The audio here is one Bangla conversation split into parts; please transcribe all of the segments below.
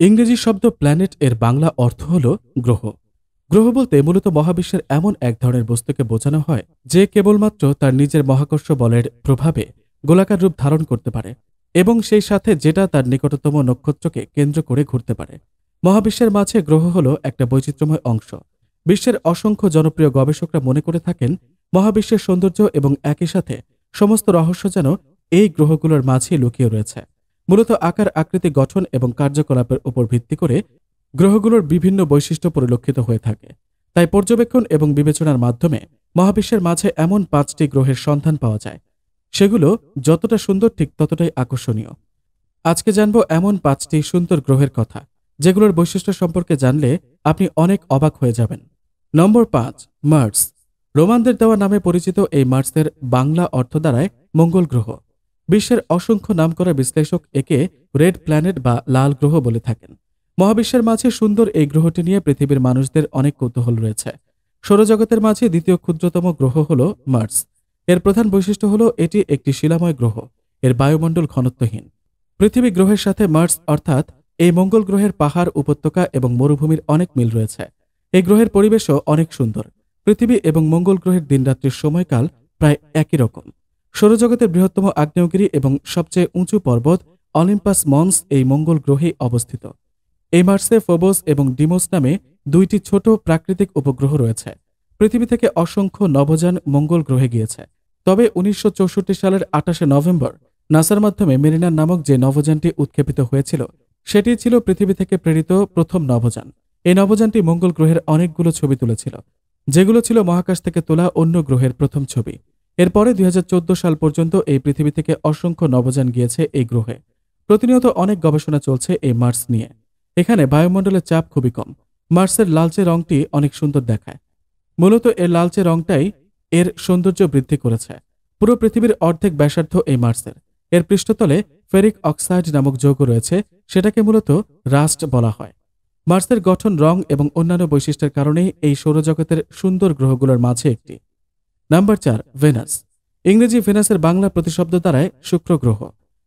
ইংরেজি শব্দ প্ল্যানেট এর বাংলা অর্থ হল গ্রহ। গ্রহ বলতে মূলত মহাবিশ্বের এমন এক ধরনের বস্তুকে বোঝানো হয়, যে কেবলমাত্র তার নিজের মহাকর্ষ বলের প্রভাবে গোলাকার রূপ ধারণ করতে পারে, এবং সেই সাথে যেটা তার নিকটতম নক্ষত্রকে কেন্দ্র করে ঘুরতে পারে। মহাবিশ্বের মাঝে গ্রহ হল একটা বৈচিত্র্যময় অংশ। বিশ্বের অসংখ্য জনপ্রিয় গবেষকরা মনে করে থাকেন, মহাবিশ্বের সৌন্দর্য এবং একই সাথে সমস্ত রহস্য যেন এই গ্রহগুলোর মাঝে লুকিয়ে রয়েছে। মূলত আকার, আকৃতি, গঠন এবং কার্যকলাপের উপর ভিত্তি করে গ্রহগুলোর বিভিন্ন বৈশিষ্ট্য পরিলক্ষিত হয়ে থাকে। তাই পর্যবেক্ষণ এবং বিবেচনার মাধ্যমে মহাবিশ্বের মাঝে এমন পাঁচটি গ্রহের সন্ধান পাওয়া যায়। সেগুলো যতটা সুন্দর ঠিক ততটাই আকর্ষণীয়। আজকে জানব এমন পাঁচটি সুন্দর গ্রহের কথা, যেগুলোর বৈশিষ্ট্য সম্পর্কে জানলে আপনি অনেক অবাক হয়ে যাবেন। নম্বর পাঁচ, মার্স। রোমানদের দেওয়া নামে পরিচিত এই মার্সের বাংলা অর্থ দ্বারায় মঙ্গল গ্রহ। বিশ্বের অসংখ্য নামকরা বিশ্লেষক একে রেড প্ল্যানেট বা লাল গ্রহ বলে থাকেন। মহাবিশ্বের মাঝে সুন্দর এই গ্রহটি নিয়ে পৃথিবীর মানুষদের অনেক কৌতূহল রয়েছে। সৌরজগতের মাঝে দ্বিতীয় ক্ষুদ্রতম গ্রহ হল মার্স। এর প্রধান বৈশিষ্ট্য হল এটি একটি শিলাময় গ্রহ। এর বায়ুমণ্ডল ঘনত্বহীন। পৃথিবী গ্রহের সাথে মার্স অর্থাৎ এই মঙ্গল গ্রহের পাহাড়, উপত্যকা এবং মরুভূমির অনেক মিল রয়েছে। এই গ্রহের পরিবেশও অনেক সুন্দর। পৃথিবী এবং মঙ্গল গ্রহের দিনরাত্রির সময়কাল প্রায় একই রকম। সৌরজগতের বৃহত্তম আগ্নেয়গিরি এবং সবচেয়ে উঁচু পর্বত অলিম্পাস মন্স এই মঙ্গল গ্রহেই অবস্থিত। এই মার্সে ফোবোস এবং ডিমোস নামে দুইটি ছোট প্রাকৃতিক উপগ্রহ রয়েছে। পৃথিবী থেকে অসংখ্য নভোযান মঙ্গল গ্রহে গিয়েছে। তবে উনিশশো চৌষট্টি সালের আটাশে নভেম্বর নাসার মাধ্যমে মেরিনার নামক যে নভোযানটি উৎক্ষেপিত হয়েছিল, সেটি ছিল পৃথিবী থেকে প্রেরিত প্রথম নভোযান এই নভোযানটি মঙ্গল গ্রহের অনেকগুলো ছবি তুলেছিল, যেগুলো ছিল মহাকাশ থেকে তোলা অন্য গ্রহের প্রথম ছবি। এরপরে দুই হাজার চোদ্দ সাল পর্যন্ত এই পৃথিবী থেকে অসংখ্য নভোযান গিয়েছে এই গ্রহে। প্রতিনিয়ত অনেক গবেষণা চলছে এই মার্স নিয়ে। এখানে বায়ুমণ্ডলের চাপ খুবই কম। মার্সের লালচে রংটি অনেক সুন্দর দেখায়। মূলত এর লালচে রংটাই এর সৌন্দর্য বৃদ্ধি করেছে। পুরো পৃথিবীর অর্ধেক ব্যাসার্ধ এই মার্সের। এর পৃষ্ঠতলে ফেরিক অক্সাইড নামক যৌগ রয়েছে, সেটাকে মূলত রাস্ট বলা হয়। মার্সের গঠন রং এবং অন্যান্য বৈশিষ্ট্যের কারণেই এই সৌরজগতের সুন্দর গ্রহগুলোর মাঝে একটি। নাম্বার চার, ভেনাস। ইংরেজি ভেনাসের বাংলা প্রতিশব্দ দ্বারায় শুক্র গ্রহ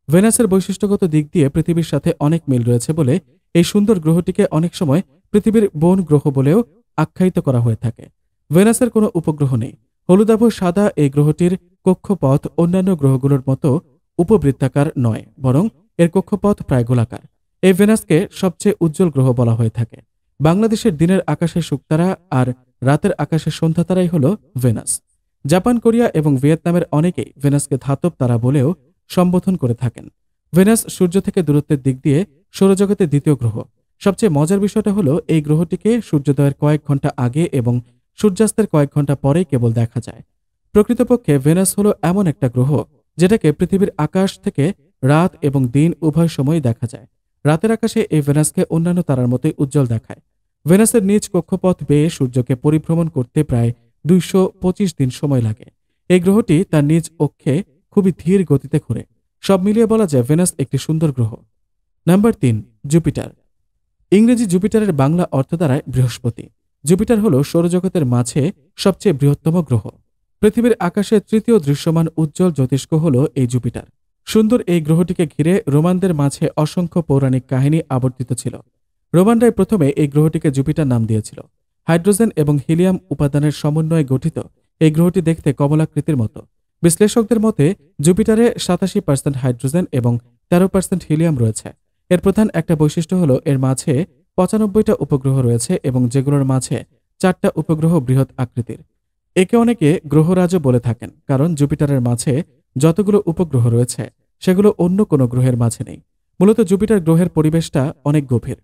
ভেনাসের বৈশিষ্ট্যগত দিক দিয়ে পৃথিবীর সাথে অনেক মিল রয়েছে বলে এই সুন্দর গ্রহটিকে অনেক সময় পৃথিবীর বন গ্রহ বলেও আখ্যায়িত করা হয়ে থাকে। ভেনাসের কোনো উপগ্রহ নেই। হলুদাভ সাদা এই গ্রহটির কক্ষপথ অন্যান্য গ্রহগুলোর মতো উপবৃত্তাকার নয়, বরং এর কক্ষপথ প্রায় গোলাকার। এই ভেনাসকে সবচেয়ে উজ্জ্বল গ্রহ বলা হয়ে থাকে। বাংলাদেশের দিনের আকাশে শুকতারা আর রাতের আকাশে সন্ধ্যা তারাই হল ভেনাস। জাপান, কোরিয়া এবং ভিয়েতনামের অনেকেই ভেনাসকে ধাতব তারা বলেও সম্বোধন করে থাকেন। ভেনাস সূর্য থেকে দূরত্বের দিক দিয়ে সৌরজগতের দ্বিতীয় গ্রহ। সবচেয়ে মজার বিষয়টা হলো, এই গ্রহটিকে সূর্যোদয়ের কয়েক ঘণ্টা আগে এবং সূর্যাস্তের কয়েক ঘণ্টা পরেই কেবল দেখা যায়। প্রকৃতপক্ষে ভেনাস হলো এমন একটা গ্রহ, যেটাকে পৃথিবীর আকাশ থেকে রাত এবং দিন উভয় সময় দেখা যায়। রাতের আকাশে এই ভেনাসকে অন্যান্য তারার মতোই উজ্জ্বল দেখায়। ভেনাসের নিজ কক্ষপথ বেয়ে সূর্যকে পরিভ্রমণ করতে প্রায় দুইশো পঁচিশ দিন সময় লাগে। এই গ্রহটি তার নিজ অক্ষে খুবই ধীর গতিতে ঘুরে। সব মিলিয়ে বলা যায় ভেনাস একটি সুন্দর গ্রহ। নাম্বার তিন, জুপিটার। ইংরেজি জুপিটারের বাংলা অর্থ দ্বারায় বৃহস্পতি। জুপিটার হল সৌরজগতের মাঝে সবচেয়ে বৃহত্তম গ্রহ। পৃথিবীর আকাশে তৃতীয় দৃশ্যমান উজ্জ্বল জ্যোতিষ্ক হল এই জুপিটার। সুন্দর এই গ্রহটিকে ঘিরে রোমানদের মাঝে অসংখ্য পৌরাণিক কাহিনী আবর্তিত ছিল। রোমানরাই প্রথমে এই গ্রহটিকে জুপিটার নাম দিয়েছিল। হাইড্রোজেন এবং হিলিয়াম উপাদানের সমন্বয়ে গঠিত এই গ্রহটি দেখতে কমলাকৃতির মতো। বিশ্লেষকদের মতে, জুপিটারে সাতাশি পার্সেন্ট হাইড্রোজেন এবং তেরো পার্সেন্ট হিলিয়াম রয়েছে। এর প্রধান একটা বৈশিষ্ট্য হল, এর মাঝে পঁচানব্বইটা উপগ্রহ রয়েছে এবং যেগুলোর মাঝে চারটা উপগ্রহ বৃহৎ আকৃতির। একে অনেকে গ্রহরাজও বলে থাকেন, কারণ জুপিটারের মাঝে যতগুলো উপগ্রহ রয়েছে, সেগুলো অন্য কোনো গ্রহের মাঝে নেই। মূলত জুপিটার গ্রহের পরিবেশটা অনেক গভীর।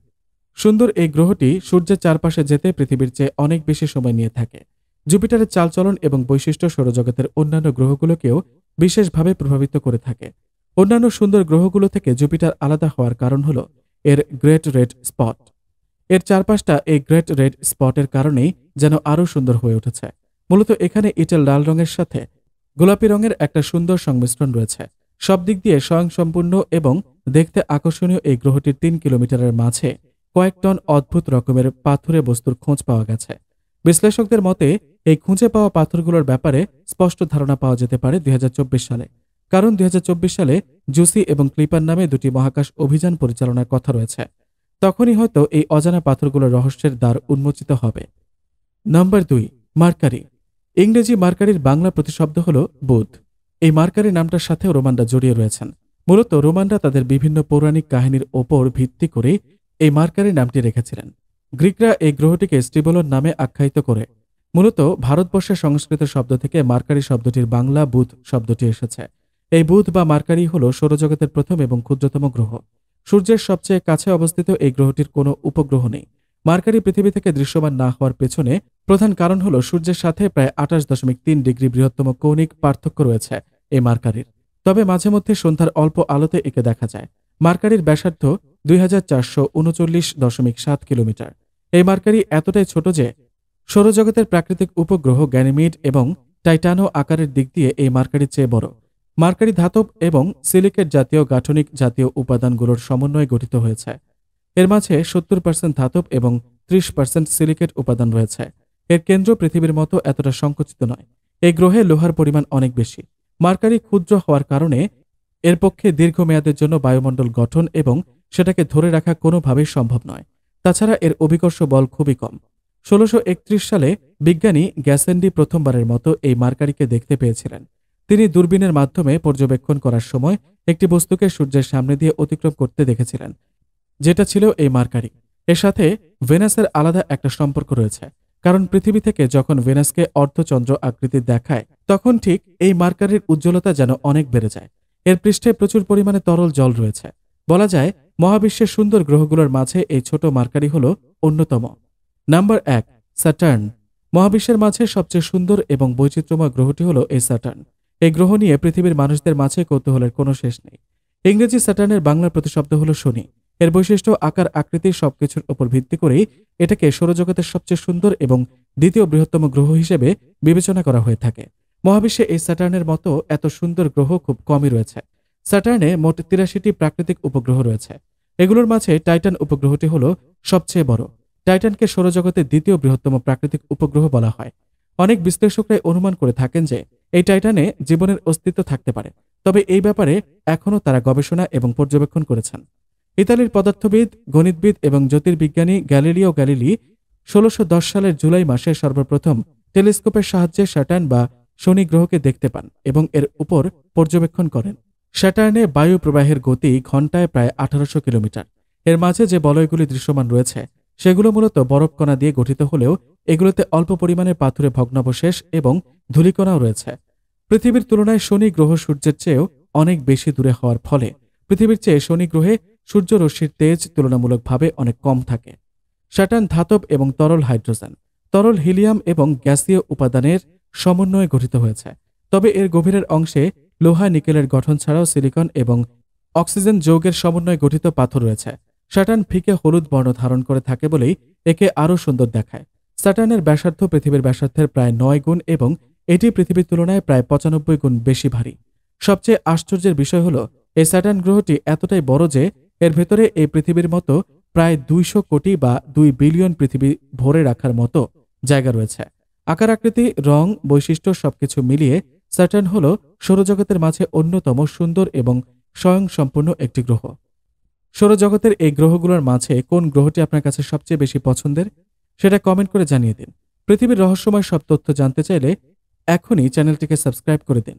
সুন্দর এই গ্রহটি সূর্যের চারপাশে যেতে পৃথিবীর চেয়ে অনেক বেশি সময় নিয়ে থাকে। জুপিটারের চালচলন এবং বৈশিষ্ট্য সৌরজগতের অন্যান্য গ্রহগুলোকেও বিশেষভাবে প্রভাবিত করে থাকে। অন্যান্য সুন্দর গ্রহগুলো থেকে জুপিটার আলাদা হওয়ার কারণ হল এর গ্রেট রেড স্পট। এর চারপাশটা এই গ্রেট রেড স্পটের কারণেই যেন আরও সুন্দর হয়ে উঠেছে। মূলত এখানে ইটেল লাল রঙের সাথে গোলাপি রঙের একটা সুন্দর সংমিশ্রণ রয়েছে। সব দিক দিয়ে স্বয়ংসম্পূর্ণ এবং দেখতে আকর্ষণীয় এই গ্রহটির তিন কিলোমিটারের মাঝে কয়েক টন অদ্ভুত রকমের পাথুরে বস্তুর খোঁজ পাওয়া গেছে। বিশ্লেষকদের মতে, এই খুঁজে পাওয়া পাথরগুলোর ব্যাপারে স্পষ্ট ধারণা পাওয়া যেতে পারে দুই সালে। কারণ দুই সালে জুসি এবং ক্লিপার নামে দুটি মহাকাশ অভিযান পরিচালনার কথা রয়েছে। তখনই হয়তো এই অজানা পাথরগুলোর রহস্যের দ্বার উন্মোচিত হবে। নাম্বার দুই, মার্কারি। ইংরেজি মার্কারির বাংলা প্রতিশব্দ হল বুধ। এই মার্কারি নামটার সাথেও রোমানরা জড়িয়ে রয়েছেন। মূলত রোমানরা তাদের বিভিন্ন পৌরাণিক কাহিনীর ওপর ভিত্তি করে এই মার্কারি নামটি রেখেছিলেন। গ্রিকরা এই গ্রহটিকে স্টিবলন নামে আখ্যায়িত করে। মূলত ভারতবর্ষের সংস্কৃত শব্দ থেকে মার্কারি শব্দটির বাংলা বুধ শব্দটি এসেছে। এই বুধ বা মার্কারি হল সৌরজগতের প্রথম এবং ক্ষুদ্রতম গ্রহ। সূর্যের সবচেয়ে কাছে অবস্থিত এই গ্রহটির কোনো উপগ্রহ নেই। মার্কারি পৃথিবী থেকে দৃশ্যমান না হওয়ার পেছনে প্রধান কারণ হল সূর্যের সাথে প্রায় আঠাশ দশমিক তিন ডিগ্রি বৃহত্তম কৌণিক পার্থক্য রয়েছে এই মার্কারির। তবে মাঝে মধ্যে সন্ধ্যার অল্প আলোতে একে দেখা যায়। মার্কারির ব্যাসার্ধ দুই দশমিক সাত কিলোমিটার। এই মার্কারি এতটাই ছোট যে, সৌরজগতের প্রাকৃতিক উপগ্রহ গ্যানিমিড এবং টাইটানো আকারের দিক দিয়ে এই মার্কারির চেয়ে বড়। মার্কারি ধাতব এবং সিলিকেট জাতীয় গাঠনিক জাতীয় উপাদানগুলোর সমন্বয়ে গঠিত হয়েছে। এর মাঝে সত্তর পার্সেন্ট ধাতব এবং ত্রিশ পার্সেন্ট সিলিকেট উপাদান রয়েছে। এর কেন্দ্র পৃথিবীর মতো এতটা সংকুচিত নয়। এই গ্রহে লোহার পরিমাণ অনেক বেশি। মার্কারি ক্ষুদ্র হওয়ার কারণে এর পক্ষে দীর্ঘমেয়াদের জন্য বায়ুমণ্ডল গঠন এবং সেটাকে ধরে রাখা কোনোভাবেই সম্ভব নয়। তাছাড়া এর অভিকর্ষ বল খুবই কম। ষোলোশো সালে বিজ্ঞানী গ্যাসেন্ডি প্রথমবারের মতো এই মার্কারিকে দেখতে পেয়েছিলেন। তিনি দূরবীনের মাধ্যমে পর্যবেক্ষণ করার সময় একটি বস্তুকে সূর্যের সামনে দিয়ে অতিক্রম করতে দেখেছিলেন, যেটা ছিল এই মার্কারি। এর সাথে ভেনাসের আলাদা একটা সম্পর্ক রয়েছে, কারণ পৃথিবী থেকে যখন ভেনাসকে অর্ধচন্দ্র আকৃতি দেখায়, তখন ঠিক এই মার্কারির উজ্জ্বলতা যেন অনেক বেড়ে যায়। এর পৃষ্ঠে প্রচুর পরিমাণে তরল জল রয়েছে। বলা যায়, মহাবিশ্বের সুন্দর গ্রহগুলোর মাঝে এই ছোট মার্কারি হল অন্যতম। নাম্বার এক, স্যাটার্ন। মহাবিশ্বের মাঝে সবচেয়ে সুন্দর এবং বৈচিত্র্যময় গ্রহটি হল এই স্যাটার্ন। এই গ্রহ নিয়ে পৃথিবীর মানুষদের মাঝে কৌতূহলের কোনো শেষ নেই। ইংরেজি স্যাটার্নের বাংলা প্রতিশব্দ হল শনি। এর বৈশিষ্ট্য আকার আকৃতির সবকিছুর উপর ভিত্তি করেই এটাকে সৌরজগতের সবচেয়ে সুন্দর এবং দ্বিতীয় বৃহত্তম গ্রহ হিসেবে বিবেচনা করা হয়ে থাকে। মহাবিশ্বে এই স্যাটার্নের মতো এত সুন্দর গ্রহ খুব কমই রয়েছে। স্যাটার্নে মোট তিরাশিটি প্রাকৃতিক উপগ্রহ রয়েছে। এগুলোর মাঝে টাইটান উপগ্রহটি হল সবচেয়ে বড়। টাইটানকে সৌরজগতের দ্বিতীয় বৃহত্তম প্রাকৃতিক উপগ্রহ বলা হয়। অনেক বিশ্লেষকরাই অনুমান করে থাকেন যে এই টাইটানে জীবনের অস্তিত্ব থাকতে পারে। তবে এই ব্যাপারে এখনও তারা গবেষণা এবং পর্যবেক্ষণ করেছেন। ইতালির পদার্থবিদ, গণিতবিদ এবং জ্যোতির্বিজ্ঞানী গ্যালিলিও গ্যালিলি ষোলোশো সালের জুলাই মাসে সর্বপ্রথম টেলিস্কোপের সাহায্যে স্যাটার্ন বা শনি গ্রহকে দেখতে পান এবং এর উপর পর্যবেক্ষণ করেন। স্যাটার্নে বায়ু প্রবাহের গতি ঘন্টায় প্রায় আঠারোশো কিলোমিটার। এর মাঝে যে বলয়গুলি দৃশ্যমান রয়েছে, সেগুলো মূলত বরফকণা দিয়ে গঠিত হলেও এগুলোতে অল্প পরিমাণে পাথুরে ভগ্নাবশেষ এবং ধূলিকণাও রয়েছে। পৃথিবীর তুলনায় শনি গ্রহ সূর্যের চেয়েও অনেক বেশি দূরে হওয়ার ফলে পৃথিবীর চেয়ে শনি গ্রহে সূর্যরশ্মির তেজ তুলনামূলকভাবে অনেক কম থাকে। স্যাটার্ন ধাতব এবং তরল হাইড্রোজেন, তরল হিলিয়াম এবং গ্যাসীয় উপাদানের সমন্বয়ে গঠিত হয়েছে। তবে এর গভীরের অংশে লোহা, নিকেলের গঠন ছাড়াও সিলিকন এবং অক্সিজেন যৌগের সমন্বয়ে গঠিত পাথর রয়েছে। স্যাটার্ন ফিকে হলুদ বর্ণ ধারণ করে থাকে বলেই একে আরও সুন্দর দেখায়। স্যাটার্নের ব্যাসার্ধ পৃথিবীর ব্যাসার্ধের প্রায় নয় গুণ এবং এটি পৃথিবীর তুলনায় প্রায় পঁচানব্বই গুণ বেশি ভারী। সবচেয়ে আশ্চর্যের বিষয় হল, এই স্যাটার্ন গ্রহটি এতটাই বড় যে এর ভেতরে এই পৃথিবীর মতো প্রায় দুইশো কোটি বা দুই বিলিয়ন পৃথিবী ভরে রাখার মতো জায়গা রয়েছে। আকার, আকৃতি, রং, বৈশিষ্ট্য সবকিছু মিলিয়ে স্যাটার্ন হল সৌরজগতের মাঝে অন্যতম সুন্দর এবং স্বয়ংসম্পূর্ণ একটি গ্রহ। সৌরজগতের এই গ্রহগুলোর মাঝে কোন গ্রহটি আপনার কাছে সবচেয়ে বেশি পছন্দের, সেটা কমেন্ট করে জানিয়ে দিন। পৃথিবীর রহস্যময় সব তথ্য জানতে চাইলে এখনই চ্যানেলটিকে সাবস্ক্রাইব করে দিন।